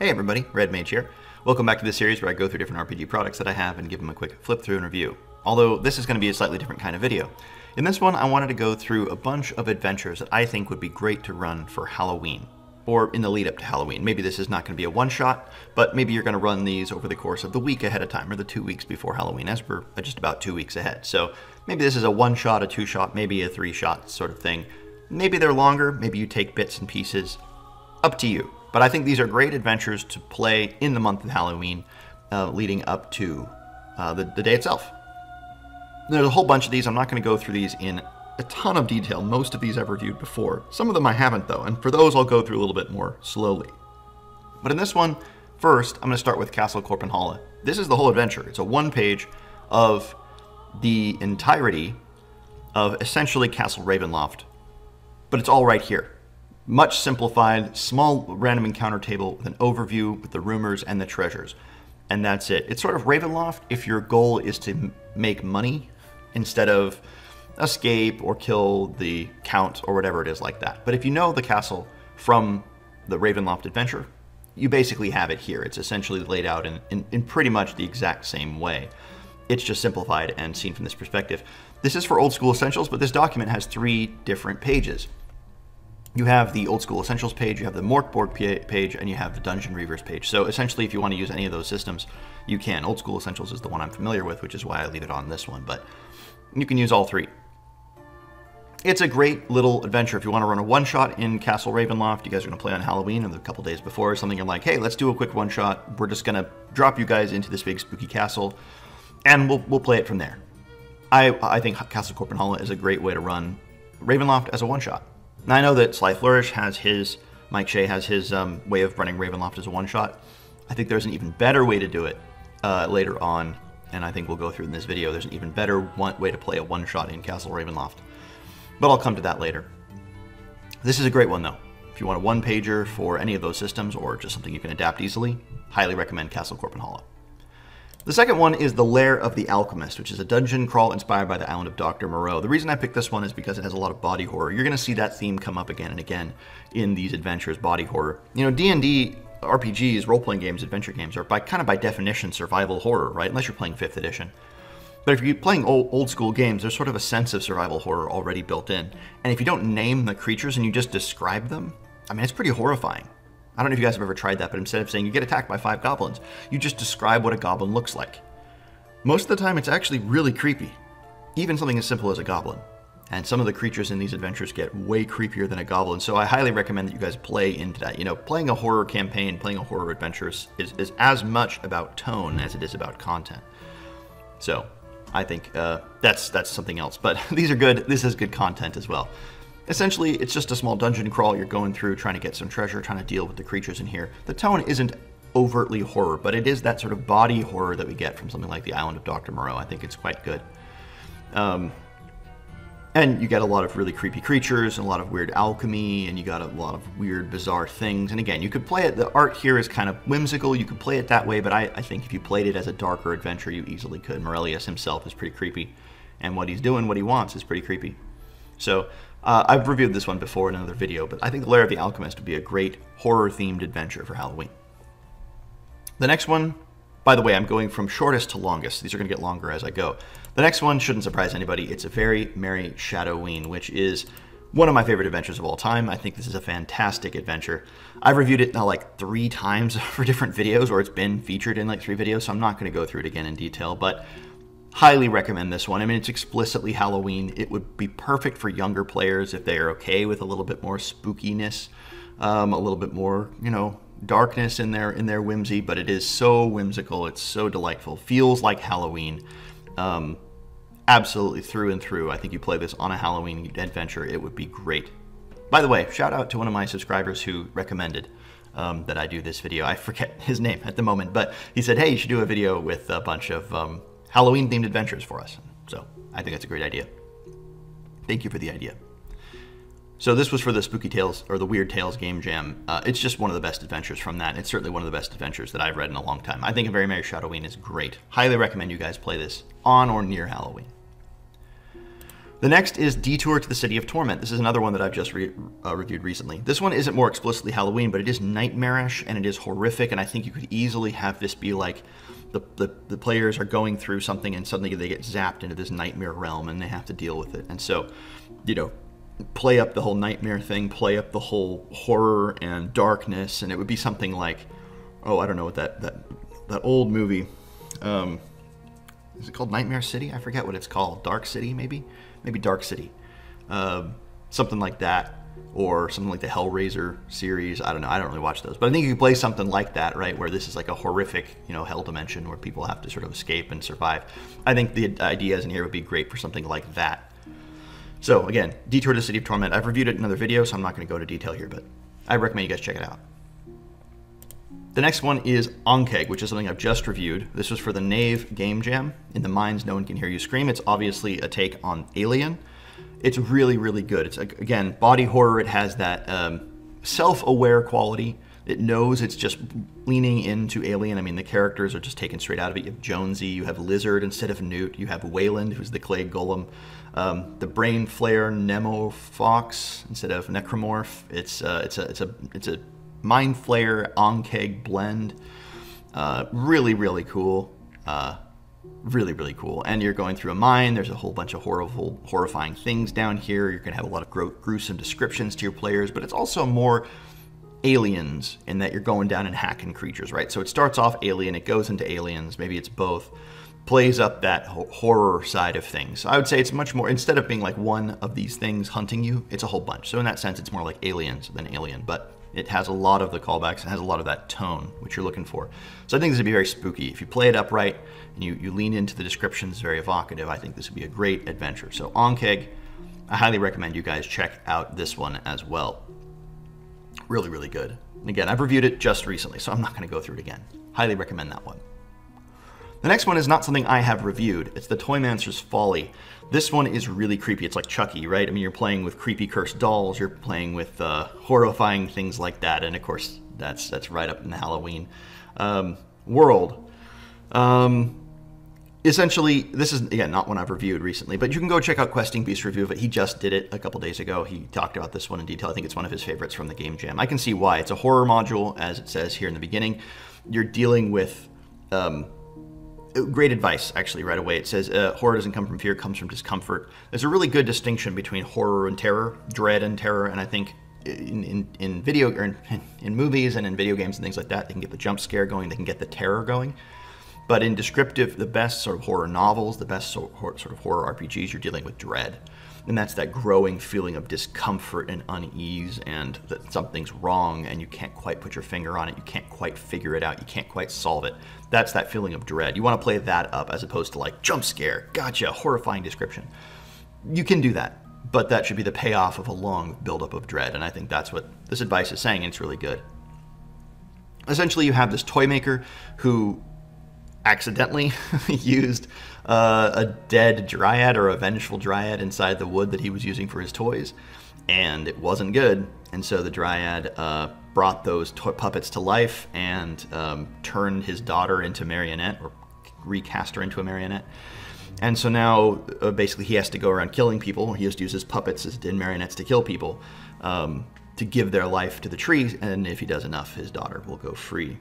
Hey everybody, Red Mage here. Welcome back to this series where I go through different RPG products that I have and give them a quick flip through and review. Although this is going to be a slightly different kind of video. In this one, I wanted to go through a bunch of adventures that I think would be great to run for Halloween, or in the lead up to Halloween. Maybe this is not going to be a one shot, but maybe you're going to run these over the course of the week ahead of time, or the two weeks before Halloween, as we're just about two weeks ahead. So maybe this is a one shot, a two shot, maybe a three shot sort of thing. Maybe they're longer, maybe you take bits and pieces. Up to you. But I think these are great adventures to play in the month of Halloween, uh, leading up to uh, the, the day itself. There's a whole bunch of these. I'm not going to go through these in a ton of detail. Most of these I've reviewed before. Some of them I haven't, though, and for those I'll go through a little bit more slowly. But in this one, first, I'm going to start with Castle Korpenhalla. This is the whole adventure. It's a one page of the entirety of essentially Castle Ravenloft, but it's all right here much simplified, small random encounter table with an overview with the rumors and the treasures. And that's it. It's sort of Ravenloft if your goal is to make money instead of escape or kill the count or whatever it is like that. But if you know the castle from the Ravenloft adventure, you basically have it here. It's essentially laid out in, in, in pretty much the exact same way. It's just simplified and seen from this perspective. This is for old school essentials, but this document has three different pages you have the old school essentials page, you have the Mörk Borg page, and you have the Dungeon Reavers page. So essentially, if you want to use any of those systems, you can. Old school essentials is the one I'm familiar with, which is why I leave it on this one, but you can use all three. It's a great little adventure if you want to run a one shot in Castle Ravenloft. You guys are going to play on Halloween or a couple days before or something. You're like, hey, let's do a quick one shot. We're just going to drop you guys into this big spooky castle, and we'll we'll play it from there. I I think Castle Korpenhalla is a great way to run Ravenloft as a one shot. Now I know that Sly Flourish has his, Mike Shea has his um, way of running Ravenloft as a one-shot. I think there's an even better way to do it uh, later on, and I think we'll go through in this video. There's an even better one way to play a one-shot in Castle Ravenloft. But I'll come to that later. This is a great one though. If you want a one-pager for any of those systems or just something you can adapt easily, highly recommend Castle Korpenhalla. The second one is The Lair of the Alchemist, which is a dungeon crawl inspired by the island of Dr. Moreau. The reason I picked this one is because it has a lot of body horror. You're going to see that theme come up again and again in these adventures, body horror. You know, D&D RPGs, role-playing games, adventure games are by kind of by definition survival horror, right? Unless you're playing 5th edition. But if you're playing old, old school games, there's sort of a sense of survival horror already built in. And if you don't name the creatures and you just describe them, I mean, it's pretty horrifying. I don't know if you guys have ever tried that, but instead of saying you get attacked by five goblins, you just describe what a goblin looks like. Most of the time, it's actually really creepy, even something as simple as a goblin. And some of the creatures in these adventures get way creepier than a goblin, so I highly recommend that you guys play into that. You know, playing a horror campaign, playing a horror adventure is, is as much about tone as it is about content. So, I think uh, that's that's something else. But these are good. This is good content as well. Essentially, it's just a small dungeon crawl. You're going through, trying to get some treasure, trying to deal with the creatures in here. The tone isn't overtly horror, but it is that sort of body horror that we get from something like the Island of Dr. Moreau. I think it's quite good. Um, and you get a lot of really creepy creatures and a lot of weird alchemy, and you got a lot of weird, bizarre things. And again, you could play it, the art here is kind of whimsical. You could play it that way, but I, I think if you played it as a darker adventure, you easily could. Morelius himself is pretty creepy, and what he's doing, what he wants, is pretty creepy. So uh, I've reviewed this one before in another video, but I think Lair of the Alchemist would be a great horror-themed adventure for Halloween. The next one, by the way, I'm going from shortest to longest. These are going to get longer as I go. The next one shouldn't surprise anybody. It's A Very Merry Shadow'een, which is one of my favorite adventures of all time. I think this is a fantastic adventure. I've reviewed it now like three times for different videos, or it's been featured in like three videos, so I'm not going to go through it again in detail, but highly recommend this one. I mean, it's explicitly Halloween. It would be perfect for younger players if they are okay with a little bit more spookiness, um, a little bit more, you know, darkness in their in their whimsy. But it is so whimsical. It's so delightful. Feels like Halloween. Um, absolutely through and through. I think you play this on a Halloween adventure, it would be great. By the way, shout out to one of my subscribers who recommended um, that I do this video. I forget his name at the moment, but he said, hey, you should do a video with a bunch of um, Halloween themed adventures for us. So I think that's a great idea. Thank you for the idea. So this was for the Spooky Tales or the Weird Tales Game Jam. Uh, it's just one of the best adventures from that. It's certainly one of the best adventures that I've read in a long time. I think A Very Merry Shadow'een is great. Highly recommend you guys play this on or near Halloween. The next is Detour to the City of Torment. This is another one that I've just re- uh, reviewed recently. This one isn't more explicitly Halloween, but it is nightmarish and it is horrific, and I think you could easily have this be like the, the, the players are going through something and suddenly they get zapped into this nightmare realm and they have to deal with it. And so, you know, play up the whole nightmare thing, play up the whole horror and darkness, and it would be something like, oh, I don't know what that that that old movie. Um, is it called Nightmare City? I forget what it's called. Dark City, maybe maybe Dark City, uh, something like that, or something like the Hellraiser series. I don't know. I don't really watch those, but I think you could play something like that, right, where this is like a horrific, you know, hell dimension where people have to sort of escape and survive. I think the ideas in here would be great for something like that. So again, Detour to City of Torment. I've reviewed it in another video, so I'm not going to go into detail here, but I recommend you guys check it out. The next one is Ankheg, which is something I've just reviewed. This was for the Knave Game Jam. In the Mines, No One Can Hear You Scream. It's obviously a take on Alien. It's really, really good. It's, again, body horror. It has that um, self-aware quality. It knows it's just leaning into Alien. I mean, the characters are just taken straight out of it. You have Jonesy, you have Lizard instead of Newt, you have Wayland, who's the clay golem, um, the Brain Flare Nemo Fox instead of Necromorph. It's uh, it's a it's a it's a Mind Flayer Ankheg blend. Uh, really, really cool. Uh, really, really cool. And you're going through a mine. There's a whole bunch of horrible, horrifying things down here. You're going to have a lot of gruesome descriptions to your players, but it's also more aliens in that you're going down and hacking creatures, right? So it starts off alien, it goes into aliens. Maybe it's both. Plays up that horror side of things. So I would say it's much more, instead of being like one of these things hunting you, it's a whole bunch. So in that sense, it's more like aliens than alien. But it has a lot of the callbacks. It has a lot of that tone, which you're looking for. So I think this would be very spooky. If you play it upright and you, you lean into the descriptions, very evocative, I think this would be a great adventure. So Ankheg, I highly recommend you guys check out this one as well. Really, really good. And again, I've reviewed it just recently, so I'm not going to go through it again. Highly recommend that one. The next one is not something I have reviewed. It's the Toymancer's Folly. This one is really creepy. It's like Chucky, right? I mean, you're playing with creepy cursed dolls. You're playing with uh, horrifying things like that, and of course, that's that's right up in the Halloween um, world. Um, essentially, this is again not one I've reviewed recently, but you can go check out Questing Beast review of it. He just did it a couple days ago. He talked about this one in detail. I think it's one of his favorites from the game jam. I can see why. It's a horror module, as it says here in the beginning. You're dealing with um, great advice actually right away it says uh, horror doesn't come from fear it comes from discomfort there's a really good distinction between horror and terror dread and terror and i think in, in, in video or in, in movies and in video games and things like that they can get the jump scare going they can get the terror going but in descriptive the best sort of horror novels the best sort of horror rpgs you're dealing with dread and that's that growing feeling of discomfort and unease and that something's wrong and you can't quite put your finger on it, you can't quite figure it out, you can't quite solve it. That's that feeling of dread. You want to play that up as opposed to like jump scare, gotcha, horrifying description. You can do that, but that should be the payoff of a long buildup of dread, and I think that's what this advice is saying, and it's really good. Essentially, you have this toy maker who accidentally used uh, a dead dryad or a vengeful dryad inside the wood that he was using for his toys, and it wasn't good. And so the dryad uh, brought those puppets to life and um, turned his daughter into marionette or recast her into a marionette. And so now, uh, basically, he has to go around killing people. He just uses puppets as dead marionettes to kill people, um, to give their life to the tree. And if he does enough, his daughter will go free.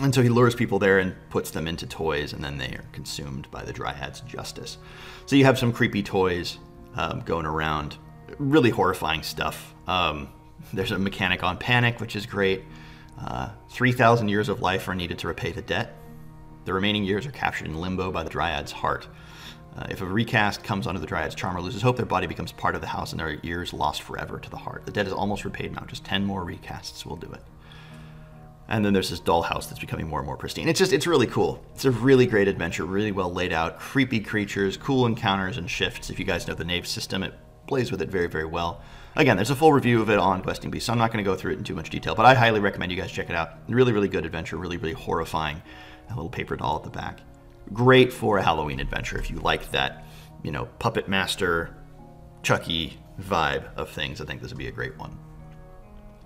And so he lures people there and puts them into toys, and then they are consumed by the Dryad's justice. So you have some creepy toys um, going around, really horrifying stuff. Um, there's a mechanic on panic, which is great. Uh, 3,000 years of life are needed to repay the debt. The remaining years are captured in limbo by the Dryad's heart. Uh, if a recast comes under the Dryad's charm or loses hope, their body becomes part of the house and their years lost forever to the heart. The debt is almost repaid now. Just 10 more recasts will do it. And then there's this dollhouse that's becoming more and more pristine. It's just, it's really cool. It's a really great adventure, really well laid out, creepy creatures, cool encounters and shifts. If you guys know the Knave system, it plays with it very, very well. Again, there's a full review of it on Questing Beast, so I'm not going to go through it in too much detail, but I highly recommend you guys check it out. Really, really good adventure, really, really horrifying. A little paper doll at the back. Great for a Halloween adventure if you like that, you know, puppet master, Chucky vibe of things. I think this would be a great one.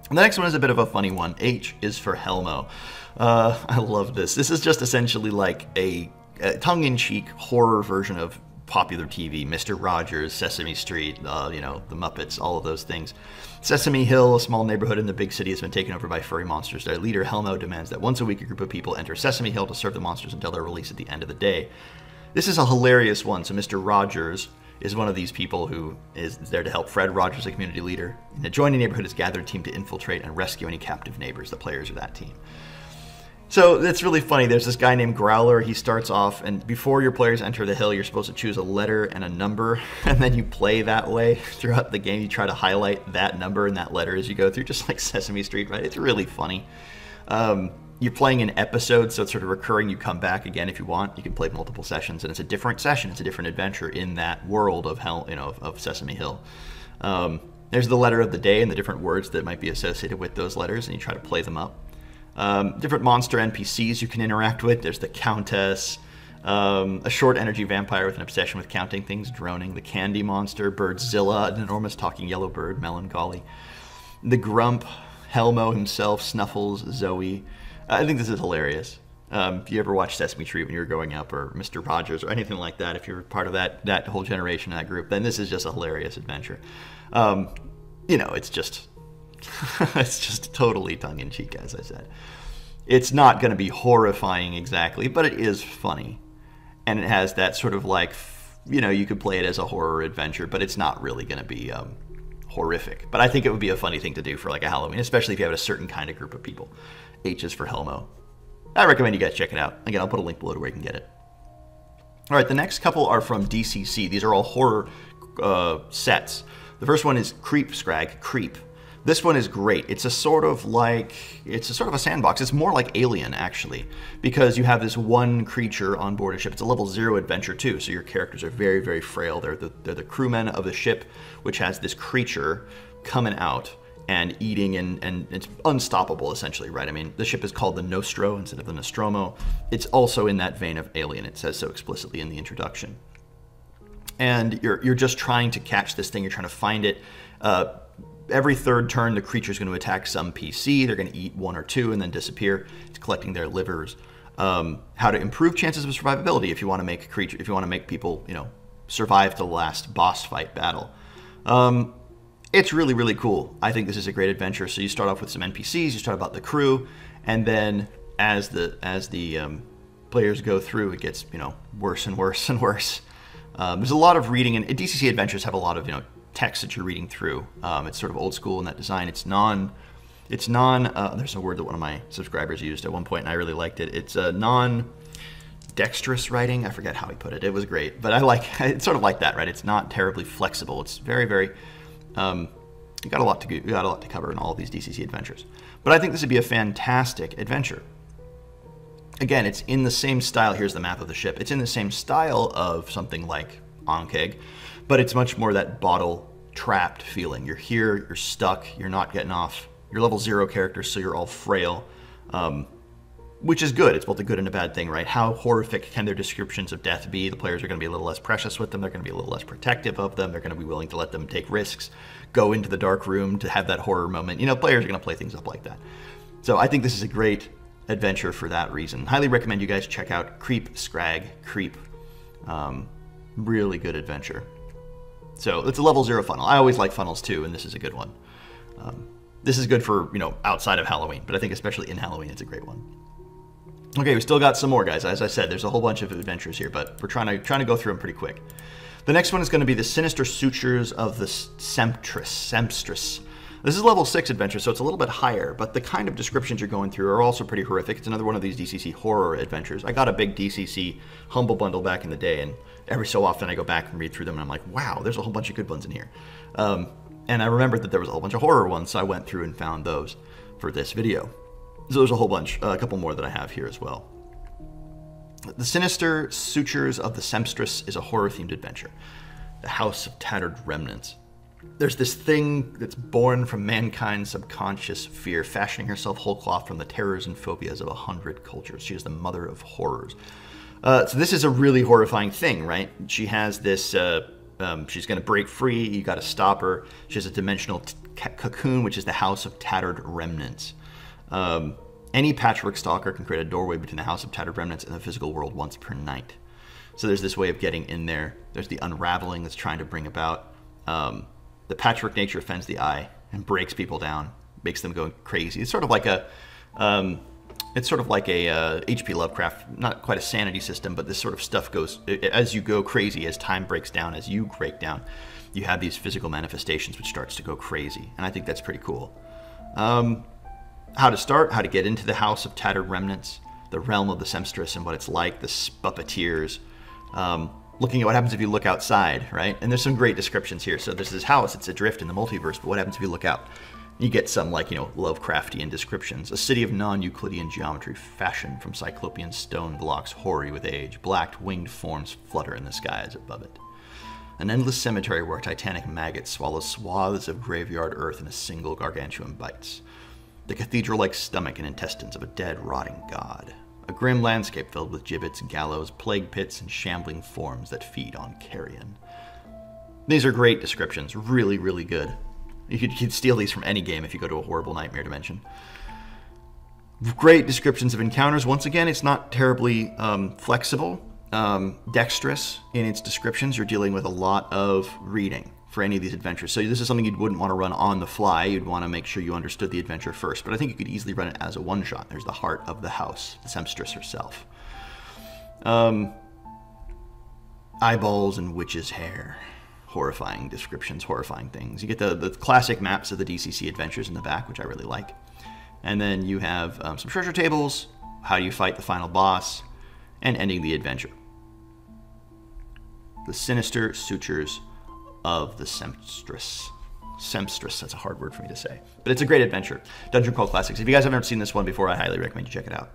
The next one is a bit of a funny one. H is for Hellmo. Uh, I love this. This is just essentially like a, a tongue-in-cheek horror version of popular TV, Mr. Rogers, Sesame Street, uh, you know, the Muppets, all of those things. Sesame Hill, a small neighborhood in the big city, has been taken over by furry monsters. Their leader, Hellmo, demands that once a week a group of people enter Sesame Hill to serve the monsters until they're released at the end of the day. This is a hilarious one. So, Mr. Rogers is one of these people who is there to help Fred Rogers, a community leader. The adjoining neighborhood has gathered team to infiltrate and rescue any captive neighbors. The players are that team. So it's really funny. There's this guy named Growler. He starts off, and before your players enter the hill, you're supposed to choose a letter and a number, and then you play that way throughout the game. You try to highlight that number and that letter as you go through, just like Sesame Street, right? It's really funny. Um, you're playing an episode, so it's sort of recurring. You come back again if you want. You can play multiple sessions, and it's a different session. It's a different adventure in that world of hell, you know, of, of Sesame Hill. Um, there's the letter of the day and the different words that might be associated with those letters, and you try to play them up. Um, different monster NPCs you can interact with. There's the Countess, um, a short energy vampire with an obsession with counting things, droning, the Candy Monster, Birdzilla, an enormous talking yellow bird, Melancholy, the Grump, Hellmo himself, Snuffles, Zoe. I think this is hilarious. Um, if you ever watched Sesame Street when you were growing up, or Mr. Rogers, or anything like that, if you're part of that that whole generation, that group, then this is just a hilarious adventure. Um, you know, it's just it's just totally tongue in cheek, as I said. It's not going to be horrifying exactly, but it is funny. And it has that sort of like, you know, you could play it as a horror adventure, but it's not really going to be um, horrific. But I think it would be a funny thing to do for like a Halloween, especially if you have a certain kind of group of people. H is for Hellmo. I recommend you guys check it out. Again, I'll put a link below to where you can get it. All right, the next couple are from DCC. These are all horror uh, sets. The first one is Creep Skrag, Creep. This one is great. It's a sort of like, it's a sort of a sandbox. It's more like Alien, actually, because you have this one creature on board a ship. It's a level zero adventure, too, so your characters are very, very frail. They're the, they're the crewmen of the ship, which has this creature coming out and eating, and, and it's unstoppable, essentially, right? I mean, the ship is called the Nostro instead of the Nostromo. It's also in that vein of Alien. It says so explicitly in the introduction. And you're, you're just trying to catch this thing. You're trying to find it. Uh, every third turn, the creature is going to attack some PC. They're going to eat one or two and then disappear. It's collecting their livers. Um, how to improve chances of survivability if you want to make creature, if you want to make people, you know, survive the last boss fight battle. Um, it's really really cool. I think this is a great adventure. So you start off with some NPCs, you start about the crew, and then as the as the um, players go through, it gets you know worse and worse and worse. Um, there's a lot of reading, and DCC adventures have a lot of you know text that you're reading through. Um, it's sort of old school in that design. It's non, it's non. Uh, there's a word that one of my subscribers used at one point, and I really liked it. It's a non dexterous writing. I forget how he put it. It was great, but I like it's sort of like that, right? It's not terribly flexible. It's very, very. Um, you got a lot to you got a lot to cover in all these DCC adventures, but I think this would be a fantastic adventure. Again, it's in the same style. Here's the map of the ship. It's in the same style of something like Ankheg, but it's much more that bottle trapped feeling. You're here, you're stuck, you're not getting off. You're level zero character, so you're all frail, um, which is good. It's both a good and a bad thing, right? How horrific can their descriptions of death be? The players are going to be a little less precious with them. They're going to be a little less protective of them. They're going to be willing to let them take risks, go into the dark room to have that horror moment. You know, players are going to play things up like that. So I think this is a great adventure for that reason. Highly recommend you guys check out Creep Skrag Creep. Um, really good adventure. So it's a level zero funnel. I always like funnels too, and this is a good one. Um, this is good for you know outside of Halloween, but I think especially in Halloween, it's a great one. Okay, we still got some more guys. As I said, there's a whole bunch of adventures here, but we're trying to trying to go through them pretty quick. The next one is going to be the Sinister Sutures of the Sempstress. Sempstress. This is level 6 adventure, so it's a little bit higher, but the kind of descriptions you're going through are also pretty horrific. It's another one of these DCC horror adventures. I got a big DCC Humble Bundle back in the day, and every so often I go back and read through them, and I'm like, wow, there's a whole bunch of good ones in here. Um, and I remembered that there was a whole bunch of horror ones, so I went through and found those for this video. So there's a whole bunch, uh, a couple more that I have here as well. The Sinister Sutures of the Sempstress is a horror-themed adventure. The House of Tattered Remnants there's this thing that's born from mankind's subconscious fear, fashioning herself whole cloth from the terrors and phobias of a hundred cultures. She is the mother of horrors. Uh, so this is a really horrifying thing, right? She has this. Uh, um, she's going to break free. You got to stop her. She has a dimensional cocoon, which is the house of tattered remnants. Um, any patchwork stalker can create a doorway between the house of tattered remnants and the physical world once per night. So there's this way of getting in there. There's the unraveling that's trying to bring about um, the patchwork nature offends the eye and breaks people down, makes them go crazy. It's sort of like a um, it's sort of like a uh, H.P. Lovecraft, not quite a sanity system, but this sort of stuff goes as you go crazy, as time breaks down, as you break down. You have these physical manifestations which starts to go crazy, and I think that's pretty cool. Um, how to start, how to get into the House of Tattered Remnants, the realm of the Sempstress and what it's like, the Spuppeteers, um, looking at what happens if you look outside, right? And there's some great descriptions here. So there's this house, it's adrift in the multiverse, but what happens if you look out? You get some, like, you know, Lovecraftian descriptions. A city of non Euclidean geometry, fashioned from cyclopean stone blocks hoary with age. Black winged forms flutter in the skies above it. An endless cemetery where titanic maggots swallow swaths of graveyard earth in a single gargantuan bites. The cathedral like stomach and intestines of a dead, rotting god. A grim landscape filled with gibbets, gallows, plague pits, and shambling forms that feed on carrion. These are great descriptions, really, really good. You could, you could steal these from any game if you go to a horrible nightmare dimension. Great descriptions of encounters. Once again, it's not terribly um, flexible, um, dexterous in its descriptions. You're dealing with a lot of reading for any of these adventures. So this is something you wouldn't want to run on the fly. You'd want to make sure you understood the adventure first. But I think you could easily run it as a one-shot. There's the heart of the house, the Sempstress herself. Um, eyeballs and witch's hair horrifying descriptions, horrifying things. You get the, the classic maps of the DCC adventures in the back, which I really like. And then you have um, some treasure tables, how do you fight the final boss, and ending the adventure. The sinister sutures of the Sempstress. Sempstress, that's a hard word for me to say. But it's a great adventure. Dungeon Crawl Classics. If you guys haven't seen this one before, I highly recommend you check it out.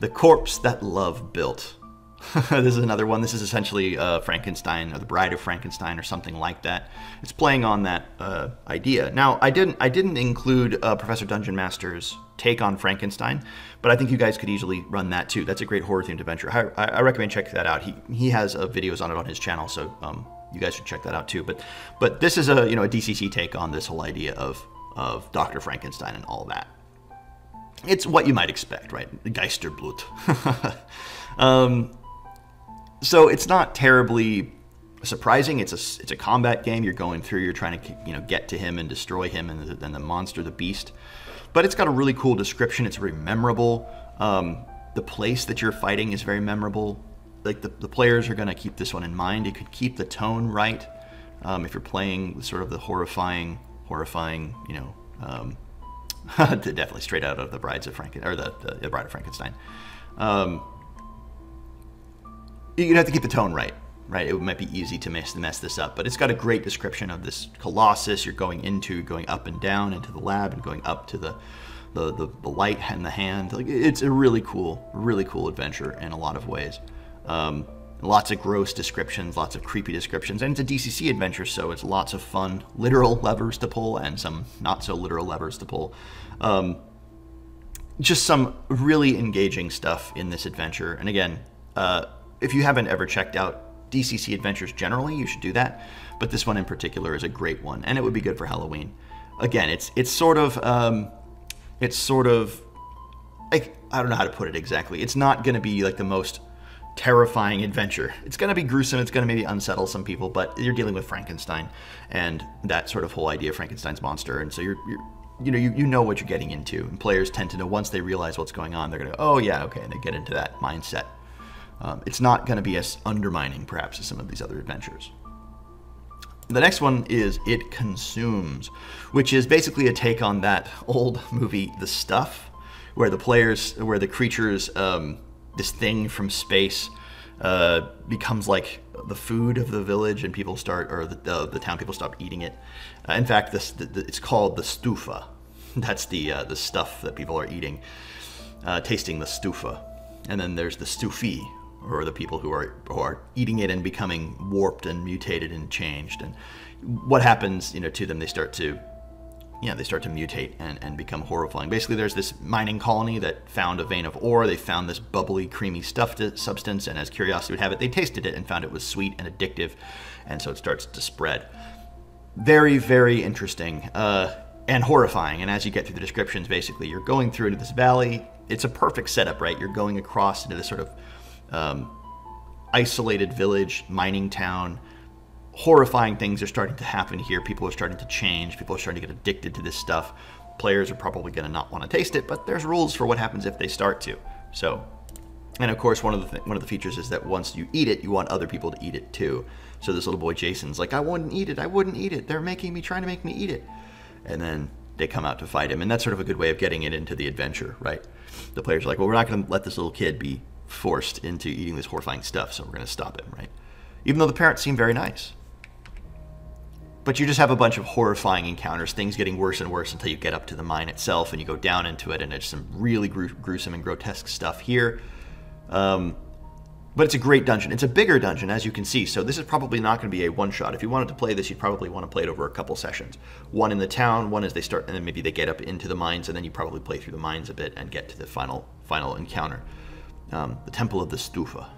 The Corpse That Love Built. this is another one. This is essentially uh, Frankenstein or the Bride of Frankenstein or something like that. It's playing on that uh, idea. Now, I didn't I didn't include uh, Professor Dungeon Master's take on Frankenstein, but I think you guys could easily run that too. That's a great horror themed adventure. I, I, recommend checking that out. He he has uh, videos on it on his channel, so um, you guys should check that out too. But but this is a you know a DCC take on this whole idea of of Dr. Frankenstein and all that. It's what you might expect, right? Geisterblut. um, so it's not terribly surprising. It's a it's a combat game. You're going through. You're trying to you know get to him and destroy him and the, and the monster, the beast. But it's got a really cool description. It's very memorable. Um, the place that you're fighting is very memorable. Like the, the players are going to keep this one in mind. You could keep the tone right um, if you're playing sort of the horrifying, horrifying, you know, um, definitely straight out of the Brides of Franken or the, the, the Bride of Frankenstein. Um, you'd have to keep the tone right, right? It might be easy to mess, mess this up, but it's got a great description of this colossus you're going into, going up and down into the lab and going up to the, the, the, the light and the hand. Like, it's a really cool, really cool adventure in a lot of ways. Um, lots of gross descriptions, lots of creepy descriptions, and it's a DCC adventure, so it's lots of fun literal levers to pull and some not so literal levers to pull. Um, just some really engaging stuff in this adventure. And again, uh, if you haven't ever checked out DCC Adventures generally, you should do that. But this one in particular is a great one, and it would be good for Halloween. Again, it's it's sort of um, it's sort of like I don't know how to put it exactly. It's not going to be like the most terrifying adventure. It's going to be gruesome. It's going to maybe unsettle some people, but you're dealing with Frankenstein and that sort of whole idea of Frankenstein's monster, and so you're, you're you know you, you know what you're getting into. And players tend to know once they realize what's going on, they're going to go, oh yeah, okay, and they get into that mindset. Um, it's not going to be as undermining, perhaps, as some of these other adventures. The next one is It Consumes, which is basically a take on that old movie, The Stuff, where the players, where the creatures, um, this thing from space, uh, becomes like the food of the village, and people start, or the, uh, the town people stop eating it. Uh, in fact, this the, the, it's called the stufa. That's the uh, the stuff that people are eating, uh, tasting the stufa. And then there's the stufi, or the people who are who are eating it and becoming warped and mutated and changed and what happens you know to them they start to yeah they start to mutate and, and become horrifying. Basically there's this mining colony that found a vein of ore. They found this bubbly creamy stuff substance and as curiosity would have it they tasted it and found it was sweet and addictive and so it starts to spread. Very very interesting uh, and horrifying and as you get through the descriptions basically you're going through into this valley. It's a perfect setup right? You're going across into this sort of um, isolated village, mining town. Horrifying things are starting to happen here. People are starting to change. People are starting to get addicted to this stuff. Players are probably going to not want to taste it, but there's rules for what happens if they start to. So, and of course, one of the th- one of the features is that once you eat it, you want other people to eat it too. So this little boy Jason's like, I wouldn't eat it. I wouldn't eat it. They're making me, trying to make me eat it. And then they come out to fight him, and that's sort of a good way of getting it into the adventure, right? The players are like, well, we're not going to let this little kid be forced into eating this horrifying stuff, so we're going to stop him, right? Even though the parents seem very nice. But you just have a bunch of horrifying encounters, things getting worse and worse until you get up to the mine itself and you go down into it, and it's some really gru- gruesome and grotesque stuff here. Um, but it's a great dungeon. It's a bigger dungeon, as you can see, so this is probably not going to be a one-shot. If you wanted to play this, you'd probably want to play it over a couple sessions. One in the town, one as they start, and then maybe they get up into the mines, and then you probably play through the mines a bit and get to the final final encounter. Um, the Temple of the Stufa,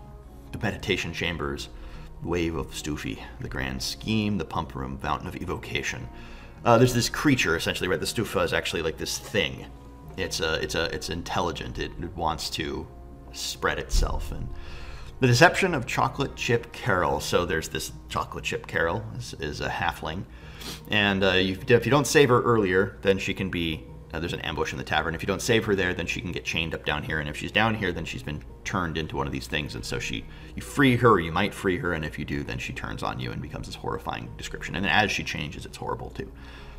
the meditation chambers, Wave of Stufi, the Grand Scheme, the Pump Room, Fountain of Evocation. Uh, there's this creature, essentially, right? The Stufa is actually like this thing. It's a, it's a, it's intelligent. It, it wants to spread itself and the Deception of Chocolate Chip Carol. So there's this Chocolate Chip Carol is, is a halfling, and uh, you, if you don't save her earlier, then she can be. Uh, there's an ambush in the tavern. If you don't save her there, then she can get chained up down here. And if she's down here, then she's been turned into one of these things. And so she, you free her, you might free her, and if you do, then she turns on you and becomes this horrifying description. And then as she changes, it's horrible too.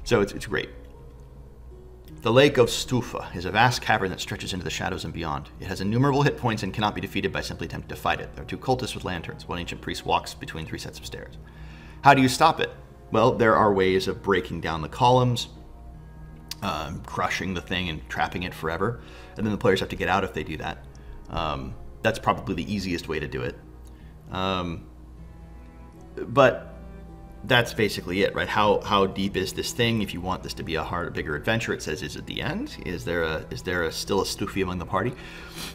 So it's, it's great. The Lake of Stufa is a vast cavern that stretches into the shadows and beyond. It has innumerable hit points and cannot be defeated by simply attempting to fight it. There are two cultists with lanterns. One ancient priest walks between three sets of stairs. How do you stop it? Well, there are ways of breaking down the columns, um, crushing the thing and trapping it forever, and then the players have to get out if they do that. Um, that's probably the easiest way to do it. Um, but that's basically it, right? How how deep is this thing? If you want this to be a harder, bigger adventure, it says, is it the end? Is there a is there a, still a Stufi among the party,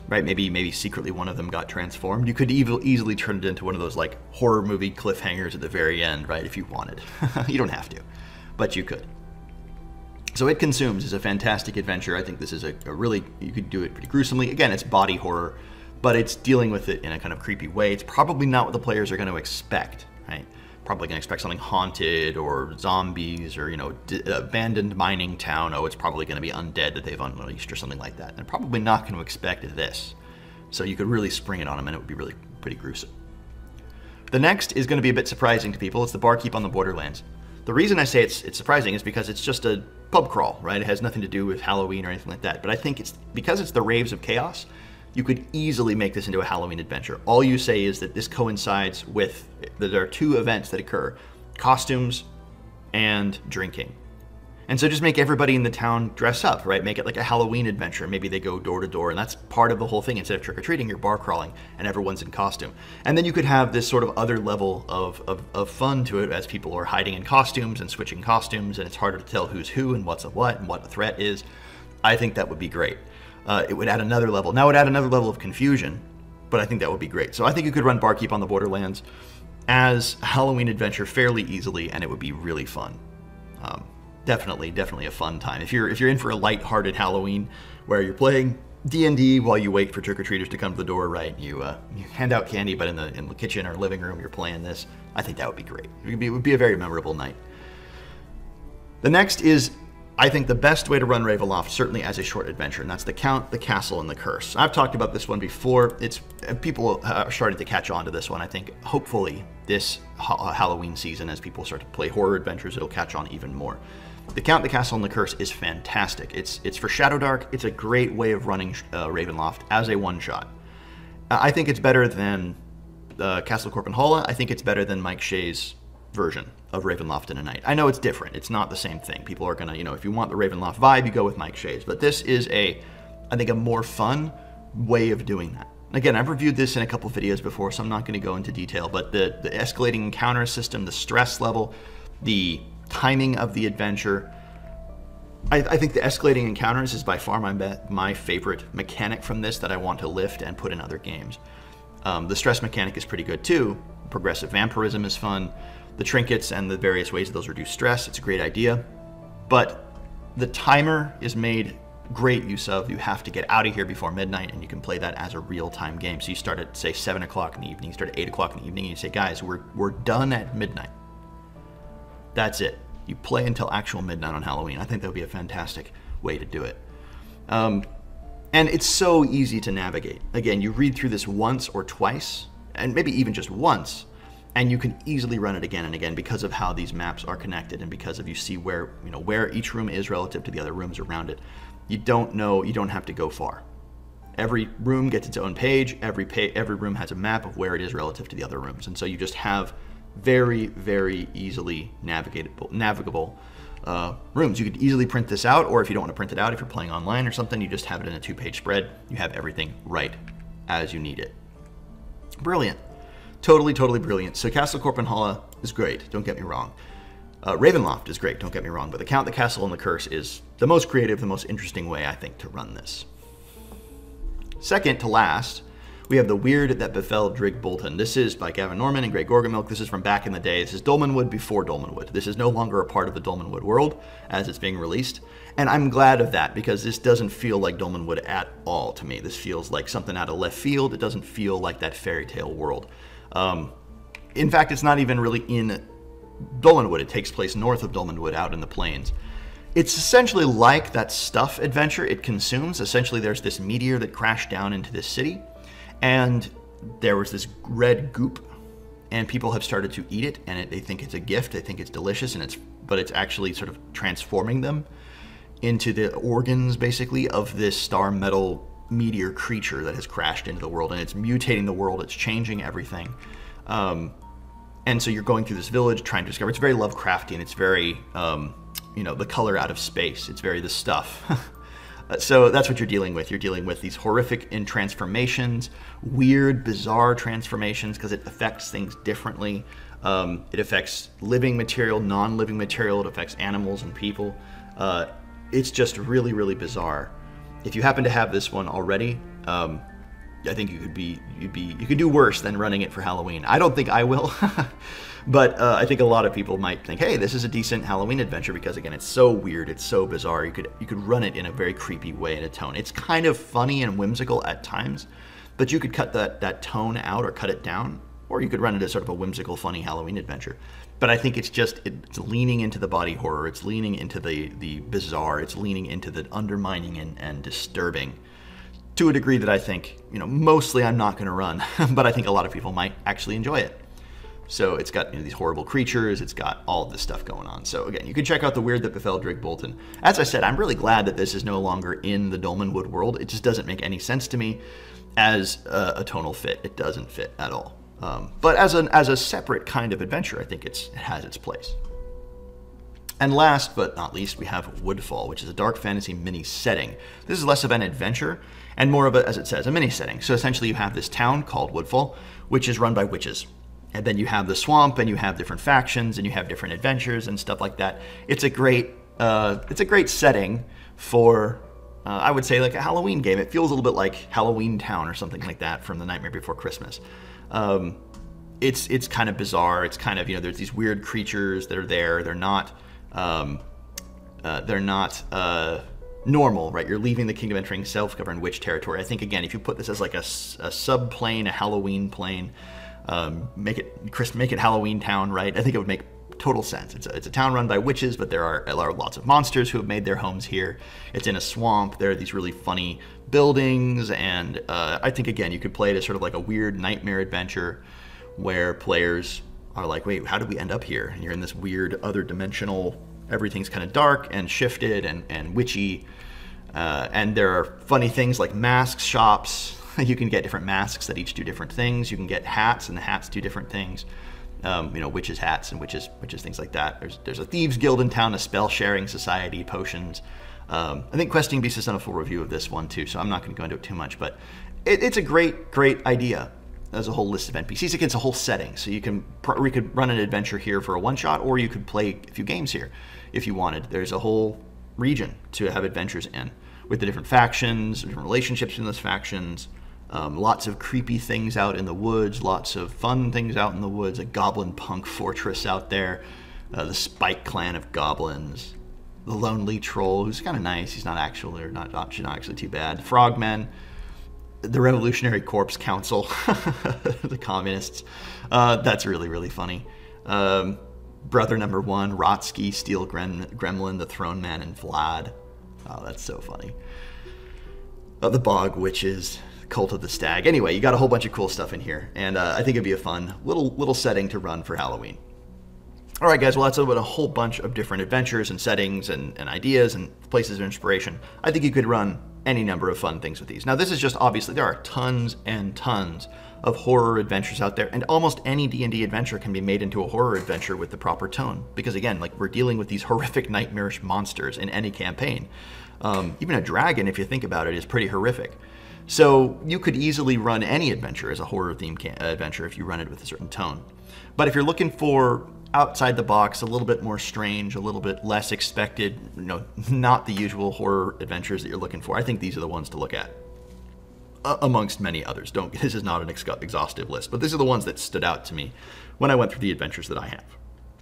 right? Maybe maybe secretly one of them got transformed. You could evil, easily turn it into one of those like horror movie cliffhangers at the very end, right? If you wanted, you don't have to, but you could. So it consumes is a fantastic adventure. I think this is a, a really you could do it pretty gruesomely. Again, it's body horror, but it's dealing with it in a kind of creepy way. It's probably not what the players are going to expect, right? probably going to expect something haunted or zombies or, you know, abandoned mining town. Oh, it's probably going to be undead that they've unleashed or something like that. They're probably not going to expect this. So you could really spring it on them and it would be really pretty gruesome. The next is going to be a bit surprising to people. It's the Barkeep on the Borderlands. The reason I say it's, it's surprising is because it's just a pub crawl, right? It has nothing to do with Halloween or anything like that. But I think it's because it's the Raves of Chaos, you could easily make this into a Halloween adventure. All you say is that this coincides with there are two events that occur costumes and drinking. And so just make everybody in the town dress up, right? Make it like a Halloween adventure. Maybe they go door to door, and that's part of the whole thing. Instead of trick or treating, you're bar crawling, and everyone's in costume. And then you could have this sort of other level of, of, of fun to it as people are hiding in costumes and switching costumes, and it's harder to tell who's who and what's a what and what the threat is. I think that would be great uh, it would add another level. Now it would add another level of confusion, but I think that would be great. So I think you could run Barkeep on the Borderlands as a Halloween adventure fairly easily, and it would be really fun. Um, definitely, definitely a fun time. If you're if you're in for a light-hearted Halloween where you're playing D&D while you wait for trick-or-treaters to come to the door, right? You, uh, you hand out candy, but in the in the kitchen or living room you're playing this. I think that would be great. It would be, it would be a very memorable night. The next is I think the best way to run Ravenloft, certainly as a short adventure, and that's the Count, the Castle, and the Curse. I've talked about this one before. It's people are starting to catch on to this one. I think hopefully this ha- Halloween season, as people start to play horror adventures, it'll catch on even more. The Count, the Castle, and the Curse is fantastic. It's it's for Shadowdark. It's a great way of running uh, Ravenloft as a one shot. I think it's better than uh, Castle Korpenhalla. I think it's better than Mike Shea's version of Ravenloft in a night. I know it's different. It's not the same thing. People are gonna, you know, if you want the Ravenloft vibe, you go with Mike Shea's. But this is a, I think, a more fun way of doing that. Again, I've reviewed this in a couple videos before, so I'm not going to go into detail. But the the escalating encounter system, the stress level, the timing of the adventure. I, I think the escalating encounters is by far my my favorite mechanic from this that I want to lift and put in other games. Um, the stress mechanic is pretty good too. Progressive vampirism is fun the trinkets and the various ways those reduce stress. It's a great idea. But the timer is made great use of. You have to get out of here before midnight, and you can play that as a real-time game. So you start at say seven o'clock in the evening, you start at eight o'clock in the evening, and you say, guys, we're we're done at midnight. That's it. You play until actual midnight on Halloween. I think that would be a fantastic way to do it. Um, and it's so easy to navigate. Again, you read through this once or twice, and maybe even just once, and you can easily run it again and again because of how these maps are connected and because of you see where you know where each room is relative to the other rooms around it. You don't know, you don't have to go far. Every room gets its own page. Every pa- every room has a map of where it is relative to the other rooms, and so you just have very, very easily navigable, navigable uh, rooms. You could easily print this out, or if you don't want to print it out, if you're playing online or something, you just have it in a two-page spread. You have everything right as you need it. Brilliant. Totally, totally brilliant. So Castle Korpenhalla is great, don't get me wrong. Uh, Ravenloft is great, don't get me wrong, but the Count, the Castle, and the Curse is the most creative, the most interesting way, I think, to run this. Second to last, we have The Weird That Befell Drigbolton. This is by Gavin Norman and Greg Gorgonmilk. This is from back in the day. This is Dolmenwood before Dolmenwood. This is no longer a part of the Dolmenwood world as it's being released. And I'm glad of that because this doesn't feel like Dolmenwood at all to me. This feels like something out of left field. It doesn't feel like that fairy tale world. Um, in fact, it's not even really in Dolmenwood. It takes place north of Dolmenwood out in the plains. It's essentially like that stuff adventure it consumes. Essentially, there's this meteor that crashed down into this city and there was this red goop and people have started to eat it and it, they think it's a gift they think it's delicious and it's but it's actually sort of transforming them into the organs basically of this star metal meteor creature that has crashed into the world and it's mutating the world it's changing everything. Um, and so you're going through this village trying to discover it's very lovecraftian it's very um, you know the color out of space it's very the stuff so that's what you're dealing with. You're dealing with these horrific in transformations, weird, bizarre transformations because it affects things differently. Um, it affects living material, non-living material. It affects animals and people. Uh, it's just really, really bizarre. If you happen to have this one already, um, I think you could be you'd be you could do worse than running it for Halloween. I don't think I will. But uh, I think a lot of people might think, hey, this is a decent Halloween adventure because again, it's so weird, it's so bizarre. You could you could run it in a very creepy way in a tone. It's kind of funny and whimsical at times, but you could cut that that tone out or cut it down, or you could run it as sort of a whimsical, funny Halloween adventure. But I think it's just it's leaning into the body horror, it's leaning into the the bizarre, it's leaning into the undermining and, and disturbing to a degree that I think, you know, mostly I'm not going to run, but I think a lot of people might actually enjoy it. So it's got you know, these horrible creatures, it's got all of this stuff going on. So again, you can check out The Weird That Befell Drake Bolton. As I said, I'm really glad that this is no longer in the Dolmenwood world. It just doesn't make any sense to me as a, a tonal fit. It doesn't fit at all. Um, but as, an, as a separate kind of adventure, I think it has its place. And last but not least, we have Woodfall, which is a dark fantasy mini setting. This is less of an adventure and more of a, as it says, a mini setting. So essentially you have this town called Woodfall, which is run by witches and then you have the swamp and you have different factions and you have different adventures and stuff like that. It's a great uh, it's a great setting for uh, i would say like a halloween game. It feels a little bit like halloween town or something like that from the nightmare before christmas. Um, it's it's kind of bizarre. It's kind of you know there's these weird creatures that are there. They're not um, uh, they're not uh, normal, right? You're leaving the kingdom, entering self-governed witch territory. I think again, if you put this as like a, a sub-plane, a Halloween plane, um, make it Chris, make it Halloween Town, right? I think it would make total sense. It's a, it's a town run by witches, but there are, are lots of monsters who have made their homes here. It's in a swamp. There are these really funny buildings, and uh, I think again you could play it as sort of like a weird nightmare adventure where players are like, wait, how did we end up here? And you're in this weird other dimensional. Everything's kind of dark and shifted and and witchy. Uh, and there are funny things like mask shops you can get different masks that each do different things. You can get hats, and the hats do different things. Um, you know, witches' hats and witches, witches things like that. There's there's a thieves guild in town, a spell sharing society, potions. Um, I think Questing Beast has done a full review of this one too, so I'm not going to go into it too much. But it, it's a great, great idea. There's a whole list of NPCs. It gets a whole setting, so you can we could run an adventure here for a one shot, or you could play a few games here if you wanted. There's a whole region to have adventures in with the different factions, different relationships in those factions. Um, lots of creepy things out in the woods, lots of fun things out in the woods, a goblin punk fortress out there, uh, the Spike clan of goblins. the Lonely Troll, who's kind of nice. He's not actually, or not, not, actually too bad. Frogmen, the Revolutionary Corps Council, the communists. Uh, that's really, really funny. Um, brother number one, Rotsky, Steel Grem- Gremlin, the Throne Man, and Vlad. Oh, that's so funny. Uh, the Bog Witches, Cult of the Stag. Anyway, you got a whole bunch of cool stuff in here, and uh, I think it'd be a fun little little setting to run for Halloween. All right, guys, well, that's about a whole bunch of different adventures and settings and, and ideas and places of inspiration. I think you could run any number of fun things with these. Now, this is just obviously, there are tons and tons of horror adventures out there, and almost any D&D adventure can be made into a horror adventure with the proper tone. Because again, like we're dealing with these horrific nightmarish monsters in any campaign. Um, even a dragon, if you think about it, is pretty horrific. So you could easily run any adventure as a horror theme adventure if you run it with a certain tone. But if you're looking for outside the box, a little bit more strange, a little bit less expected, you know, not the usual horror adventures that you're looking for. I think these are the ones to look at. Uh, amongst many others. Don't this is not an ex exhaustive list, but these are the ones that stood out to me when I went through the adventures that I have.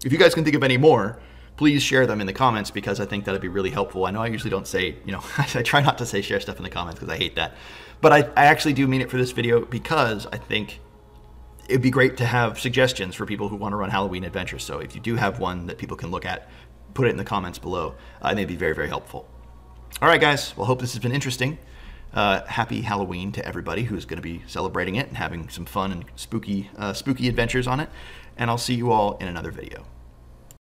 If you guys can think of any more, please share them in the comments because I think that'd be really helpful. I know I usually don't say, you know, I try not to say share stuff in the comments because I hate that. But I, I actually do mean it for this video because I think it'd be great to have suggestions for people who want to run Halloween adventures. So if you do have one that people can look at, put it in the comments below. Uh, it may be very, very helpful. All right, guys. Well, hope this has been interesting. Uh, happy Halloween to everybody who's going to be celebrating it and having some fun and spooky, uh, spooky adventures on it. And I'll see you all in another video.